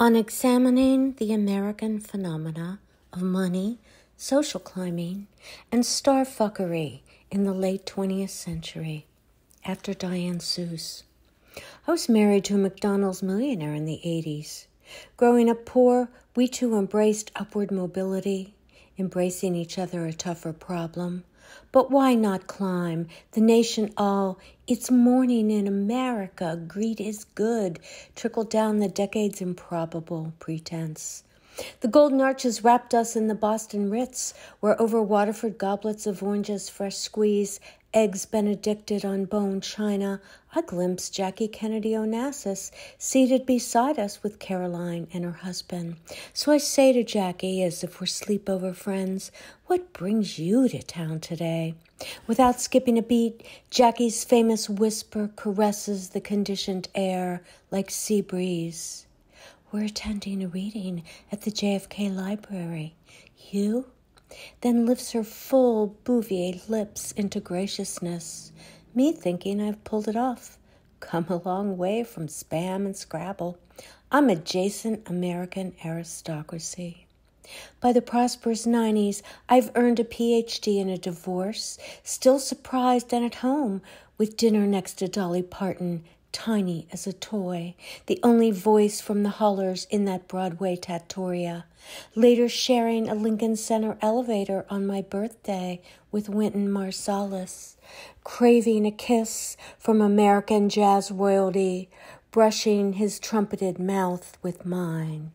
On examining the American phenomena of money, social climbing, and starfuckery in the late 20th century, after Diane Seuss. I was married to a McDonald's millionaire in the 80s. Growing up poor, we two embraced upward mobility, embracing each other a tougher problem. But why not climb? The nation all, it's morning in America, greed is good, trickled down the decade's improbable pretense. The golden arches wrapped us in the Boston Ritz, where over Waterford goblets of oranges fresh squeeze eggs benedicted on bone china, I glimpsed Jackie Kennedy Onassis seated beside us with Caroline and her husband. So I say to Jackie, as if we're sleepover friends, What brings you to town today? Without skipping a beat, Jackie's famous whisper caresses the conditioned air like sea breeze. We're attending a reading at the JFK Library. You? then lifts her full Bouvier lips into graciousness, me thinking I've pulled it off. Come a long way from spam and scrabble. I'm adjacent American aristocracy. By the prosperous 90s, I've earned a PhD in a divorce, still surprised and at home with dinner next to Dolly Parton tiny as a toy, the only voice from the hollers in that Broadway trattoria. Later, sharing a Lincoln Center elevator on my birthday with Wynton Marsalis, craving a kiss from American jazz royalty, brushing his trumpeted mouth with mine.